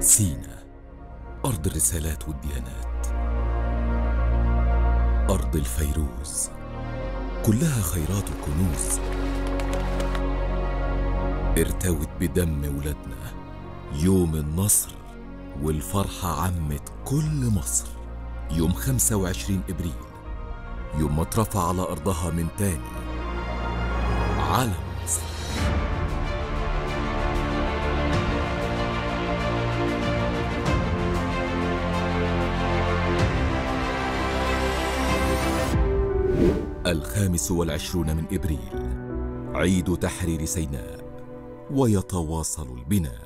سينا أرض الرسالات والديانات. أرض الفيروز كلها خيرات وكنوز ارتوت بدم ولادنا يوم النصر والفرحة عمت كل مصر. يوم 25 إبريل يوم ما اترفع على أرضها من تاني. علم الخامس والعشرون من إبريل. عيد تحرير سيناء ويتواصل البناء.